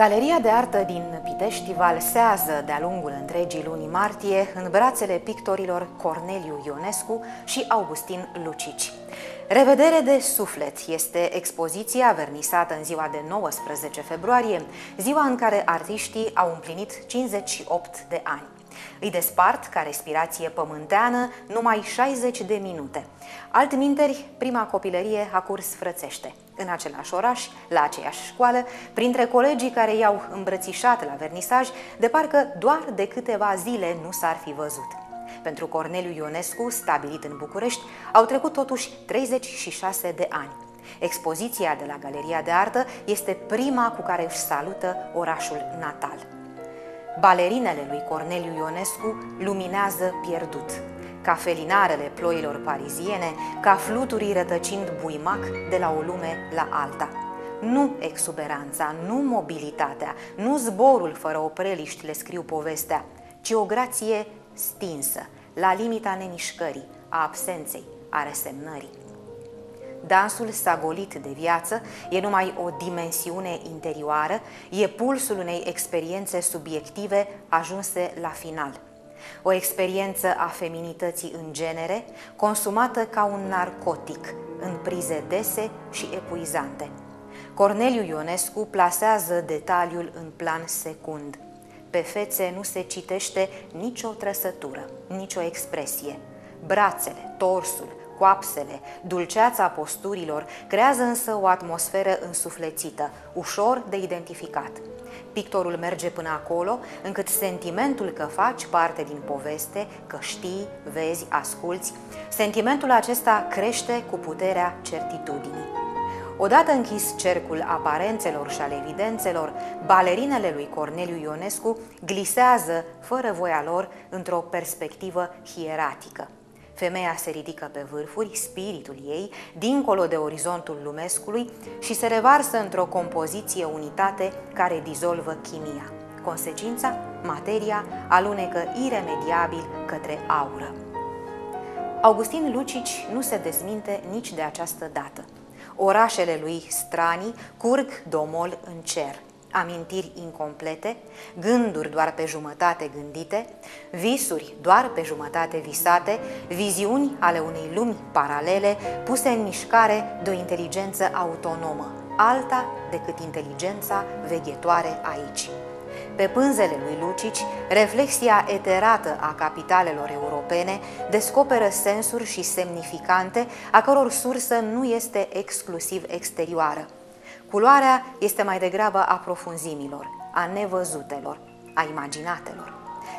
Galeria de artă din Pitești valsează de-a lungul întregii lunii martie în brațele pictorilor Corneliu Ionescu și Augustin Lucici. Revedere de suflet este expoziția vernisată în ziua de 19 februarie, ziua în care artiștii au împlinit 58 de ani. Îi despart, ca respirație pământeană, numai 60 de minute. Altminteri, prima copilărie a curs frățește. În același oraș, la aceeași școală, printre colegii care i-au îmbrățișat la vernisaj, de parcă doar de câteva zile nu s-ar fi văzut. Pentru Corneliu Ionescu, stabilit în București, au trecut totuși 36 de ani. Expoziția de la Galeria de Artă este prima cu care își salută orașul natal. Balerinele lui Corneliu Ionescu luminează pierdut, ca felinarele ploilor pariziene, ca fluturii rătăcind buimac de la o lume la alta. Nu exuberanța, nu mobilitatea, nu zborul fără opreliști le scriu povestea, ci o grație stinsă, la limita nemișcării, a absenței, a resemnării. Dansul s-a golit de viață, e numai o dimensiune interioară, e pulsul unei experiențe subiective ajunse la final. O experiență a feminității în genere, consumată ca un narcotic, în prize dese și epuizante. Corneliu Ionescu plasează detaliul în plan secund. Pe fețe nu se citește nicio trăsătură, nicio expresie. Brațele, torsul, coapsele, dulceața posturilor, creează însă o atmosferă însuflețită, ușor de identificat. Pictorul merge până acolo, încât sentimentul că faci parte din poveste, că știi, vezi, asculți, sentimentul acesta crește cu puterea certitudinii. Odată închis cercul aparențelor și al evidențelor, balerinele lui Corneliu Ionescu glisează, fără voia lor, într-o perspectivă hieratică. Femeia se ridică pe vârfuri, spiritul ei, dincolo de orizontul lumescului și se revarsă într-o compoziție unitate care dizolvă chimia. Consecința, materia, alunecă iremediabil către aură. Augustin Lucici nu se dezminte nici de această dată. Orașele lui stranii curg domol în cer – amintiri incomplete, gânduri doar pe jumătate gândite, visuri doar pe jumătate visate, viziuni ale unei lumi paralele puse în mișcare de o inteligență autonomă, alta decât inteligența veghetoare aici. Pe pânzele lui Lucici, reflexia eterată a capitalelor europene descoperă sensuri și semnificante a căror sursă nu este exclusiv exterioară Culoarea este mai degrabă a profunzimilor, a nevăzutelor, a imaginatelor.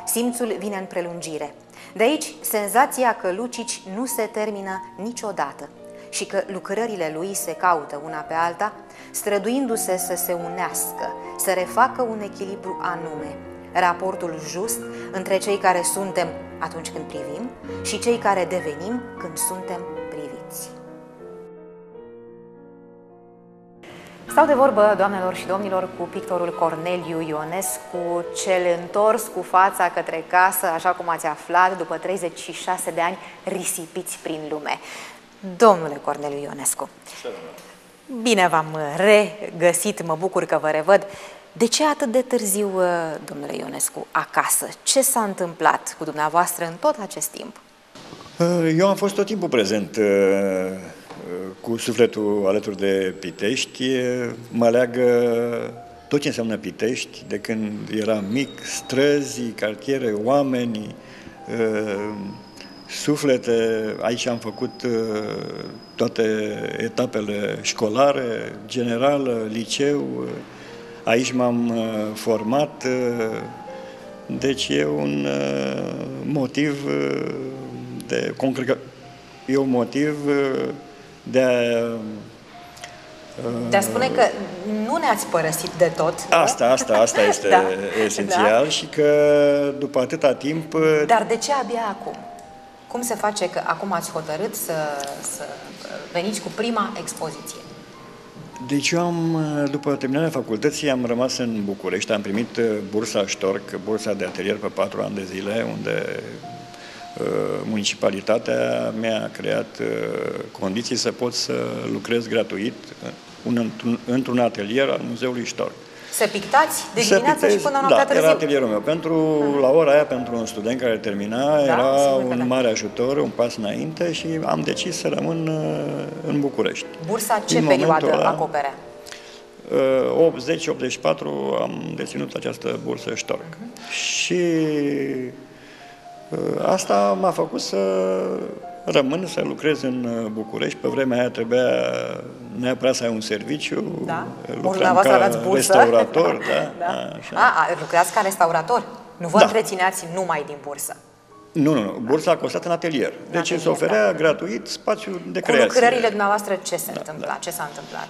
Simțul vine în prelungire. De aici senzația că Lucici nu se termină niciodată și că lucrările lui se caută una pe alta, străduindu-se să se unească, să refacă un echilibru anume, raportul just între cei care suntem atunci când privim și cei care devenim când suntem priviți. Stau de vorbă, doamnelor și domnilor, cu pictorul Corneliu Ionescu, cel întors cu fața către casă, așa cum ați aflat, după 36 de ani risipiți prin lume. Domnule Corneliu Ionescu, bine v-am regăsit, mă bucur că vă revăd. De ce atât de târziu, domnule Ionescu, acasă? Ce s-a întâmplat cu dumneavoastră în tot acest timp? Eu am fost tot timpul prezent cu sufletul alături de Pitești, mă leagă tot ce înseamnă Pitești, de când eram mic, străzi, cartiere, oameni, suflete. Aici am făcut toate etapele școlare, generală, liceu, aici m-am format, deci e un motiv de concret, e un motiv de a de a spune că nu ne-ați părăsit de tot. Asta, asta, asta este da, esențial da. și că după atâta timp... Dar de ce abia acum? Cum se face că acum ați hotărât să, să veniți cu prima expoziție? Deci eu am, după terminarea facultății, am rămas în București, am primit bursa Ștorc, bursa de atelier pe patru ani de zile, unde Uh, municipalitatea mi-a creat uh, condiții să pot să lucrez gratuit uh, într-un atelier al Muzeului Ștorc. Să pictați de dimineață și până noaptea da, târziu? era atelierul meu. Pentru, la ora aia, pentru un student care termina, Da, era sigur că un da. mare ajutor, un pas înainte și am decis să rămân uh, în București. Bursa ce Din perioadă momentul ăla- acoperea? Uh, 80-84 am deținut această bursă Stork. Și uh, asta m-a făcut să rămân, să lucrez în uh, București. Pe vremea aia trebuia neapărat să ai un serviciu. Da? Lucram Dumneavoastră ca aveați bursă? restaurator, da, da. așa. A, a, lucrați ca restaurator? Nu vă Da. întrețineați numai din bursă. Nu, nu, nu. Bursa a costat în atelier. Deci atelier, se oferea da. gratuit spațiu de Cu creație. lucrările dumneavoastră ce se întâmpla? da. Ce s-a întâmplat?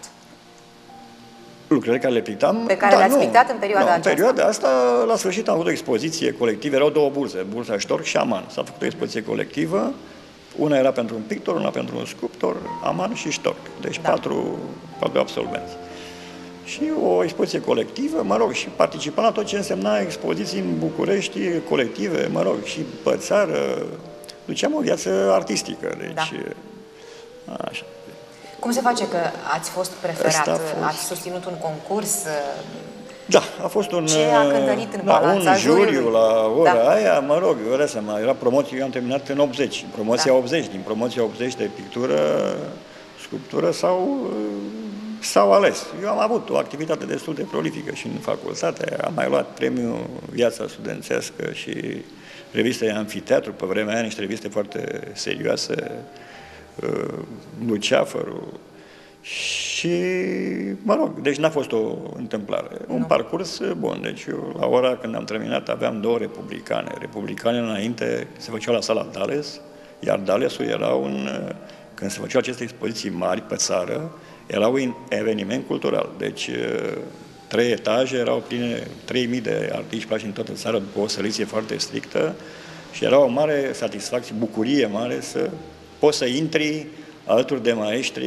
Lucrările care le pictam. Pe care le-ați pictat în perioada nu, aceasta? În perioada asta, la sfârșit, am avut o expoziție colectivă. Erau două burse, bursa Ștorc și Aman. S-a făcut o expoziție colectivă. Una era pentru un pictor, una pentru un sculptor, Aman și Ștorc. Deci Da. patru, patru absolvenți. Și o expoziție colectivă, mă rog, și participam la tot ce însemna expoziții în București, colective, mă rog, și pe țară. Duceam o viață artistică, deci... Da. Așa. Cum se face că ați fost preferat? Asta a fost- Ați susținut un concurs? Da, a fost un, Ce a cântărit în da, balanța un juriu juriului? la ora Da. aia, mă rog, vă dați seama, era promoție, eu am terminat în 80, promoția Da. 80, din promoția 80 de pictură, sculptură sau s-au ales. Eu am avut o activitate destul de prolifică și în facultate, am mai luat premiul Viața Studențească și revista Amfiteatru, pe vremea aia niște reviste foarte serioase, uh, Luceafărul, și, mă rog, deci n-a fost o întâmplare. Un parcurs bun. Deci eu, la ora când am terminat, aveam două republicane. Republicane înainte se făceau la sala Dales, iar Dalesul era un... Când se făceau aceste expoziții mari pe țară, era un eveniment cultural. Deci trei etaje erau pline, 3000 de artiști practic în toată țara, după o selecție foarte strictă și era o mare satisfacție, bucurie mare să poți să intri alături de maestri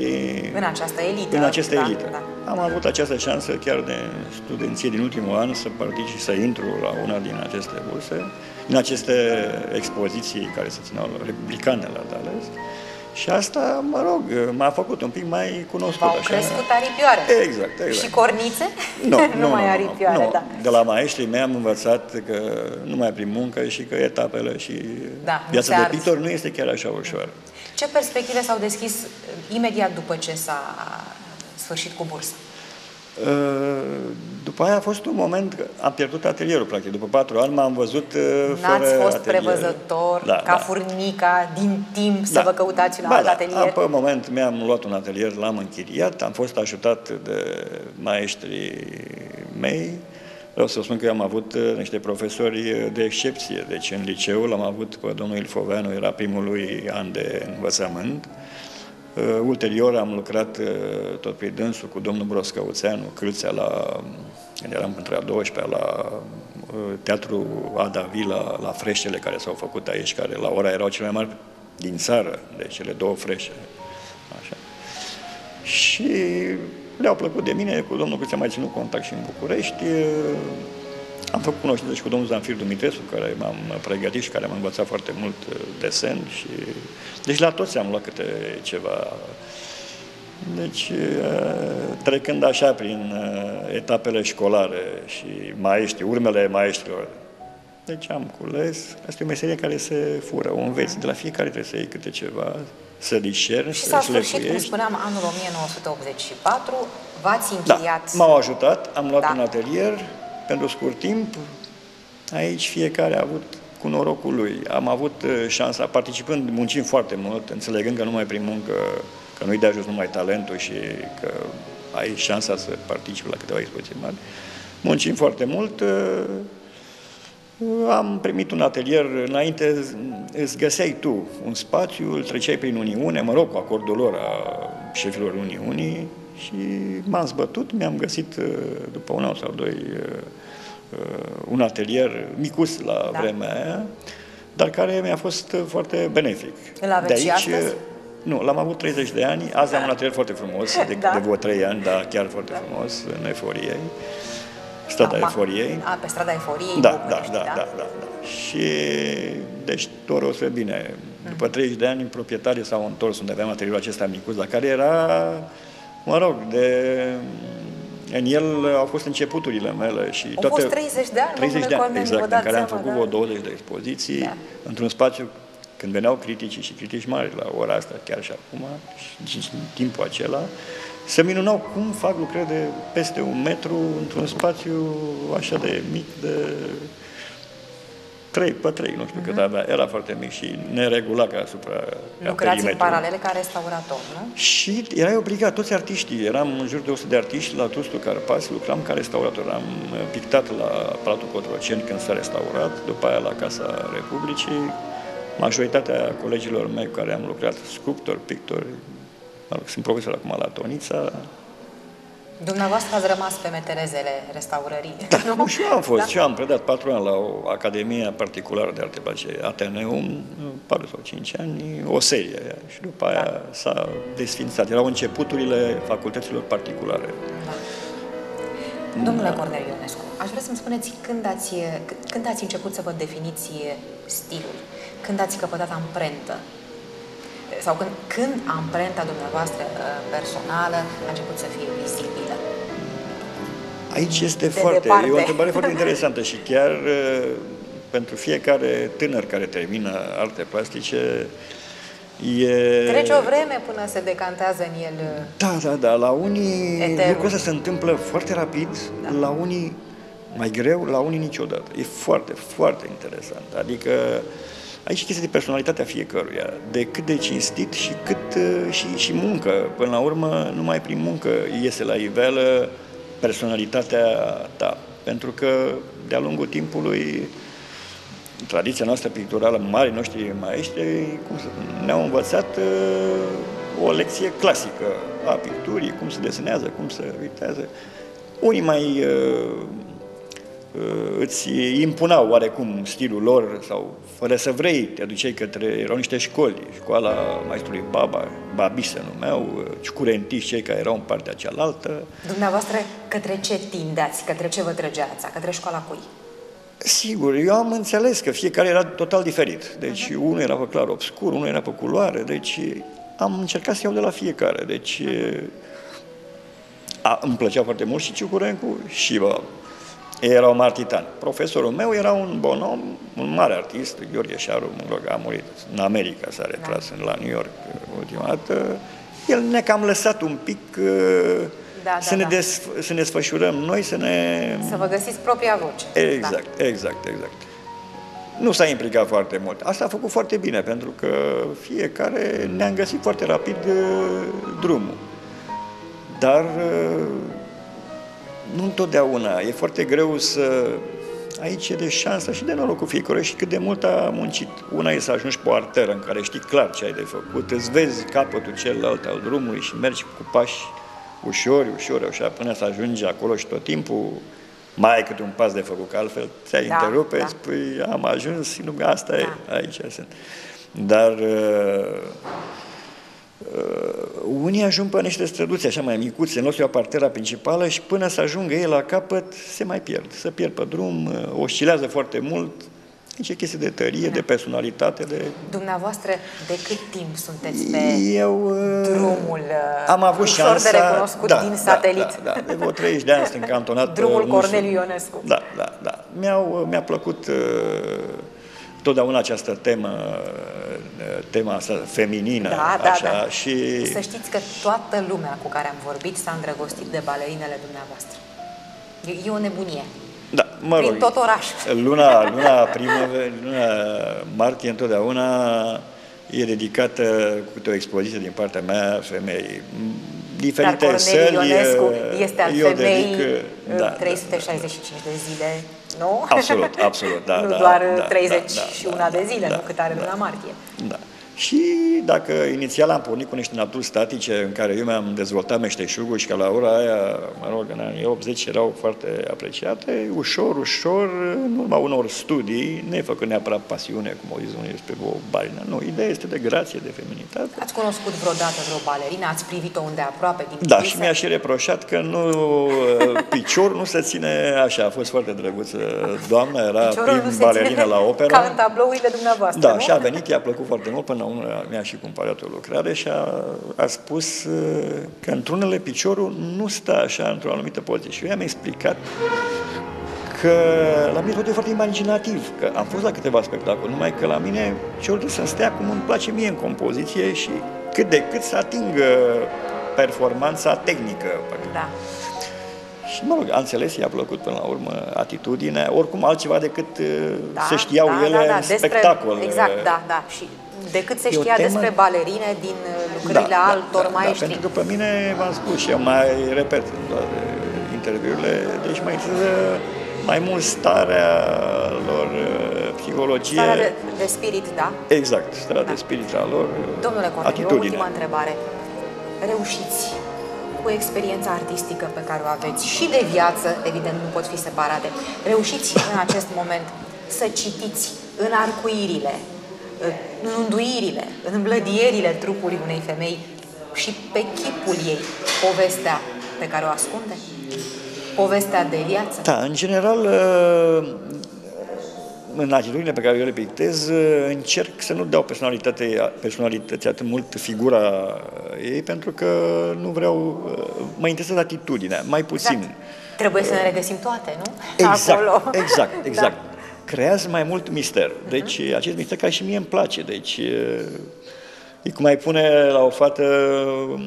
În această elită. în aceste da, elite. Da. Am avut această șansă chiar de studenție din ultimul an să particip, să intru la una din aceste burse, din aceste expoziții care se țineau republicane la Dallas. Și asta, mă rog, m-a făcut un pic mai cunoscut. V-au așa. crescut aripioare. Exact, exact. Și cornițe? Nu, nu, mai aripioare, nu. da. De la maestrii mei am învățat că numai prin muncă și că etapele și Da, nu viața se de arzi. pictor nu este chiar așa ușoară. Ce perspective s-au deschis uh, imediat după ce s-a sfârșit cu bursa? După aia a fost un moment, că am pierdut atelierul, practic. După patru ani m-am văzut uh, fără N-ați fost atelier. prevăzător Da, ca da. furnica din timp să Da. vă căutați la ba, alt da. atelier? Am, pe moment mi-am luat un atelier, l-am închiriat, am fost ajutat de maestrii mei. Vreau să spun că eu am avut uh, niște profesori uh, de excepție. Deci în liceu l-am avut pe domnul Ilfoveanu, era primul lui an de învățământ. Uh, ulterior am lucrat uh, tot pe dânsul cu domnul Broscăuțeanu, Câlțea, la, când eram între a 12 la uh, Teatru Ada Vila, la freștele care s-au făcut aici, care la ora erau cele mai mari din țară, deci cele două frește. Așa. Și le-au plăcut de mine, cu domnul Câlțea mai ținut contact și în București. Uh, Am făcut cunoștință și cu domnul Zanfir Dumitrescu, care m-am pregătit și care m-a învățat foarte mult uh, desen. Și... Deci la toți am luat câte ceva. Deci, uh, trecând așa prin uh, etapele școlare și maestri, urmele maestrilor, deci am cules. Asta e o meserie care se fură, o înveți. De la fiecare trebuie să iei câte ceva, să lișeri, Și să s-a sfârșit, cum șlefuiești. spuneam, anul 1984, v-ați Da, închiriat... m-au ajutat, am luat Da. un atelier pentru scurt timp. Aici fiecare a avut cu norocul lui. Am avut uh, șansa, participând, muncind foarte mult, înțelegând că numai prin muncă, că nu-i de ajuns numai talentul și că ai șansa să participi la câteva expoziții mari. Muncind foarte mult, uh, am primit un atelier, înainte îți găseai tu un spațiu, îl treceai prin Uniune, mă rog, cu acordul lor a șefilor Uniunii și m-am zbătut, mi-am găsit uh, după un an sau doi uh, uh, un atelier micus la Da. da. vremea aia, dar care mi-a fost uh, foarte benefic. Îl aveți și astăzi? uh, Nu, l-am avut 30 de ani, azi am un atelier foarte frumos, de, Da. de vreo 3 ani, dar chiar foarte frumos, în Eforiei, strada Ma- Eforiei. A, pe strada Eforiei, Da, da, București, da, da, da, da. Și deci torul se bine. După 30 de ani, proprietarii s-au întors unde aveam atelierul acesta micuț, la care era, mă rog, de în el au fost începuturile mele și Au toate... fost 30 de ani, 30 de domnule ani, Corneliu, exact, vă în dați care am seama, făcut da. vreo 20 de expoziții Da. într-un spațiu când veneau critici și critici mari la ora asta, chiar și acum, și și în timpul acela, se minunau cum fac lucrări de peste un metru într-un spațiu așa de mic, de 3 pe 3, nu știu cât avea, era foarte mic și neregulat ca asupra ca Mhm. Lucrați în perimetru. paralele ca restaurator, nu? Și erai obligat, toți artiștii, eram în jur de 100 de artiști la Trustul Carpați, lucram ca restaurator. Am uh, pictat la Palatul Cotroceni când s-a restaurat, după aia la Casa Republicii. Majoritatea colegilor mei cu care am lucrat, sculptori, pictori, mă rog, sunt profesor acum la Tonița, Dumneavoastră ați rămas pe meterezele restaurării, nu? Nu, și eu am fost, da. și eu am predat patru ani la o academie particulară de arte place Ateneum, patru sau cinci ani, o serie. Și după aia da. s-a desfințat. Erau începuturile facultăților particulare. Da. Domnule Corneliu Ionescu, aș vrea să-mi spuneți când ați, când ați început să vă definiți stilul? Când ați căpătat amprentă? Sau când, când amprenta dumneavoastră uh, personală a început să fie vizibilă? Aici este De foarte, departe. e o întrebare foarte interesantă și chiar uh, pentru fiecare tânăr care termină arte plastice e... Trece o vreme până se decantează în el uh, Da, da, da. La unii Eternul. lucrul ăsta se întâmplă foarte rapid, Da. la unii mai greu, la unii niciodată. E foarte, foarte interesant. Adică aici e chestia de personalitatea fiecăruia, de cât de cinstit și cât uh, și, și muncă. Până la urmă, numai prin muncă iese la iveală personalitatea ta. Pentru că de-a lungul timpului tradiția noastră picturală, mari noștri maestri, cum să, ne-au învățat uh, o lecție clasică a picturii, cum se desenează, cum se vitează. Unii mai uh, uh, îți impunau oarecum stilul lor sau fără să vrei, te duceai către, erau niște școli, școala maestrului Baba, Babi se numeau, uh, curentiști cei care erau în partea cealaltă, Dumneavoastră, către ce tindeați? Către ce vă trăgeați? Către școala cui? Sigur, eu am înțeles că fiecare era total diferit. Deci uh-huh. unul era pe clar obscur, unul era pe culoare, deci am încercat să iau de la fiecare. Deci a, îmi plăcea foarte mult și Ciucurencu și bă, era un martitan. Profesorul meu era un bon om, un mare artist, Gheorghe Șaru, mă rog, a murit în America, s-a retras da. la New York ultima dată. El ne-a cam lăsat un pic uh, Da, să, da, ne da. des, să ne desfășurăm noi, să ne... Să vă găsiți propria voce. Exact, exact, exact. Nu s-a implicat foarte mult. Asta a făcut foarte bine, pentru că fiecare ne-am găsit foarte rapid uh, drumul. Dar uh, nu întotdeauna. E foarte greu să... Aici e de șansa și de norocul fiecare și cât de mult a muncit. Una e să ajungi pe o arteră în care știi clar ce ai de făcut, îți vezi capătul celălalt al drumului și mergi cu pași ușori, ușori, așa, până să ajungi acolo și tot timpul mai ai câte un pas de făcut, că altfel ți-ai Da, întrerupe, da. spui, am ajuns și nu, asta Da. e, aici sunt. Dar uh, uh, unii ajung pe niște străduțe așa mai micuțe, nu o partera principală și până să ajungă ei la capăt se mai pierd, se pierd pe drum, uh, oscilează foarte mult. Aici e chestie de tărie, de personalitate, de... Dumneavoastră, de cât timp sunteți pe Eu uh, drumul uh, am avut ușor șansa, de recunoscut da, din da, satelit? Da, da, de vreo 30 de ani sunt cantonat. Drumul uh, nu Corneliu sunt- Ionescu. Da, da, da. Mi-au, mi-a plăcut uh, totdeauna această temă, uh, tema asta feminină, Da, da, așa, da. și Să știți că toată lumea cu care am vorbit s-a îndrăgostit de balerinele dumneavoastră. E, e o nebunie. da, mă Prin rog, tot orașul. Luna, luna primăvară, luna martie întotdeauna e dedicată cu câte o expoziție din partea mea femeii. Diferite Dar Corneliu săli, Ionescu uh, este al eu femeii dedic, uh, în da, 365 de zile, nu? Absolut, absolut, da, nu da, doar da, 31 da, da, de zile, da, nu cât are da. luna martie. Da. Și dacă inițial am pornit cu niște naturi statice în care eu mi-am dezvoltat meșteșugul și că la ora aia, mă rog, în anii 80 erau foarte apreciate, ușor, ușor, în urma unor studii, ne făcând neapărat pasiune, cum o zis unii despre o balină, nu, ideea este de grație, de feminitate. Ați cunoscut vreodată vreo balerină? Ați privit-o unde aproape din Da, culisă? și mi-a și reproșat că nu, picior nu se ține așa, a fost foarte drăguță. Doamna era Piciorul nu prim se balerină ține la opera. Ca în tablourile dumneavoastră, Da, nu? și a venit, i-a plăcut foarte mult până la urmă mi-a și cumpărat o lucrare și a, a spus uh, că într-unele piciorul nu stă așa într-o anumită poziție. Și eu i-am explicat că la mine totul e foarte imaginativ, că am fost la câteva spectacole, numai că la mine piciorul trebuie să stea cum îmi place mie în compoziție și cât de cât să atingă performanța tehnică. Da. Și, mă rog, a înțeles, i-a plăcut până la urmă atitudinea, oricum altceva decât uh, Da, se știau da, ele da, da. în Despre, spectacol. Exact, da, da. Și decât se E o știa temă- despre balerine din uh, lucrările altor da, maestri. pentru că pe mine, v-am spus și eu mai repet în toate interviurile, deci mai interesează mai mult starea lor, uh, psihologie. Starea de, de spirit, da. Exact, starea Da. de spirit a lor, Domnule Corneliu, o atitudine. ultimă întrebare. Reușiți cu experiența artistică pe care o aveți și de viață, evident nu pot fi separate, reușiți în acest moment să citiți în arcuirile, în înduirile, în îmblădierile trupului unei femei și pe chipul ei povestea pe care o ascunde? Povestea de viață? Da, în general, uh, în atitudinile pe care eu le pictez, uh, încerc să nu dau personalitate, personalității atât mult figura ei, pentru că nu vreau, uh, mă interesează atitudinea, mai puțin. Exact. Trebuie să ne regăsim toate, nu? Exact, Acolo. exact, exact. Da. Creează mai mult mister. Deci, acest mister care și mie îmi place. Deci, e, e cum ai pune la o fată uh,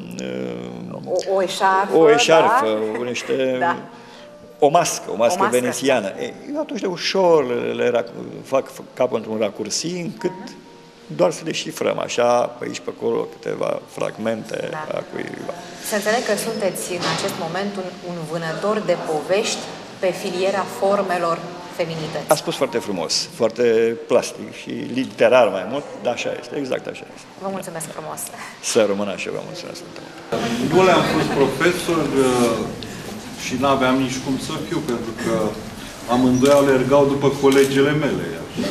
O, o eșarfă, o eșarfă, da? niște, Da. O mască, o mască, O mască, venețiană. E, eu atunci de ușor le, le rac- fac capul într-un racursi încât doar să deșifrăm așa, pe aici, pe acolo, câteva fragmente Da. a cuiva. Să înțeleg că sunteți în acest moment un, un vânător de povești pe filiera formelor feminități. A spus foarte frumos, foarte plastic și literar mai mult, dar așa este, exact așa este. Vă mulțumesc frumos! Să rămână așa, vă mulțumesc foarte mult. Nu le-am fost profesor uh, și n-aveam nici cum să fiu, pentru că amândoi alergau după colegele mele. așa.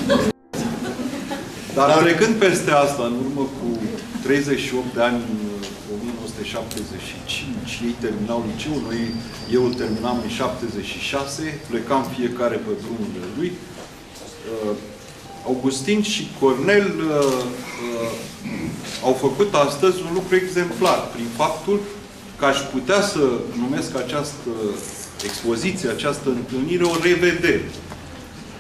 Dar trecând peste asta, în urmă cu 38 de ani, în 1975, ei terminau liceul, noi, eu terminam în 76, plecam fiecare pe drumurile lui. Uh, Augustin și Cornel uh, uh, au făcut astăzi un lucru exemplar prin faptul că aș putea să numesc această expoziție, această întâlnire o revedere.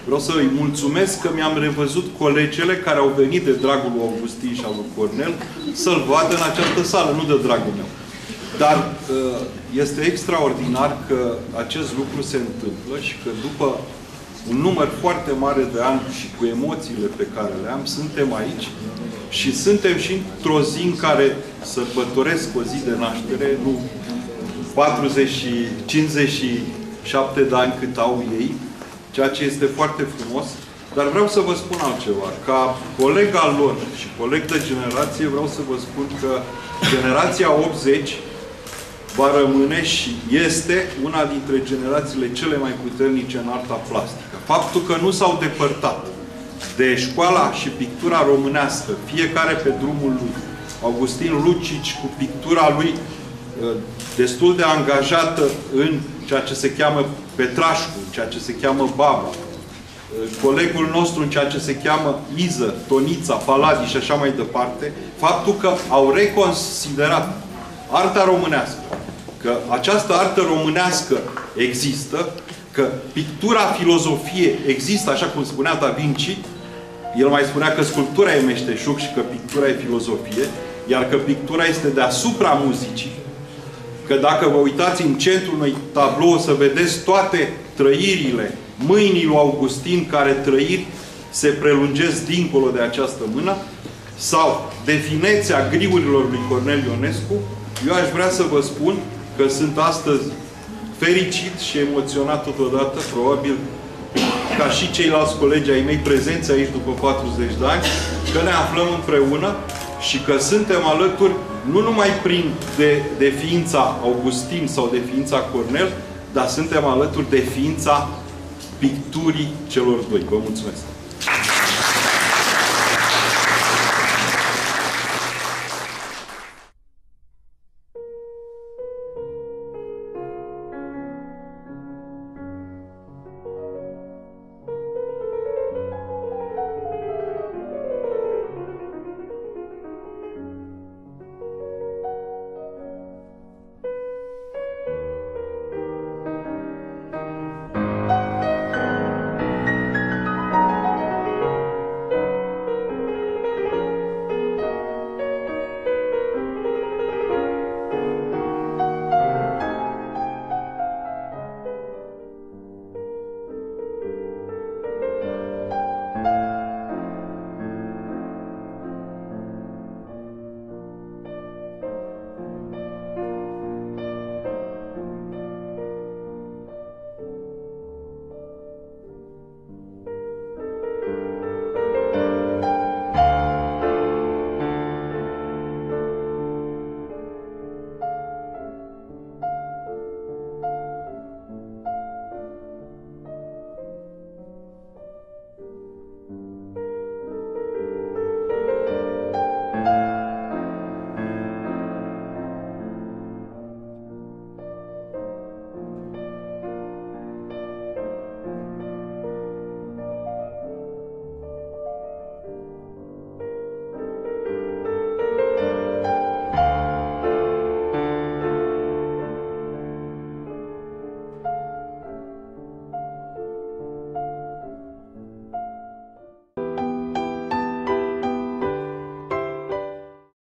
Vreau să îi mulțumesc că mi-am revăzut colegele care au venit de dragul lui Augustin și al lui Cornel să-l vadă în această sală, nu de dragul meu. Dar uh, este extraordinar că acest lucru se întâmplă și că după un număr foarte mare de ani și cu emoțiile pe care le am, suntem aici și suntem și într-o zi în care sărbătoresc o zi de naștere, nu 40 și 57 de ani cât au ei, ceea ce este foarte frumos, dar vreau să vă spun altceva. Ca coleg al lor și coleg de generație, vreau să vă spun că generația 80 va rămâne și este una dintre generațiile cele mai puternice în arta plastică. Faptul că nu s-au depărtat de școala și pictura românească, fiecare pe drumul lui. Augustin Lucici cu pictura lui uh, destul de angajată în ceea ce se cheamă Petrașcu, în ceea ce se cheamă Baba, uh, colegul nostru în ceea ce se cheamă Iză, Tonița, Paladi și așa mai departe, faptul că au reconsiderat arta românească, că această artă românească există, că pictura filozofie există, așa cum spunea Da Vinci, el mai spunea că sculptura e meșteșug și că pictura e filozofie, iar că pictura este deasupra muzicii, că dacă vă uitați în centrul unui tablou o să vedeți toate trăirile mâinii lui Augustin, care trăiri se prelungesc dincolo de această mână, sau defineția griurilor lui Cornel Ionescu, eu aș vrea să vă spun că sunt astăzi fericit și emoționat totodată, probabil ca și ceilalți colegi ai mei prezenți aici după 40 de ani, că ne aflăm împreună și că suntem alături nu numai prin de, de ființa Augustin sau de ființa Cornel, dar suntem alături de ființa picturii celor doi. Vă mulțumesc!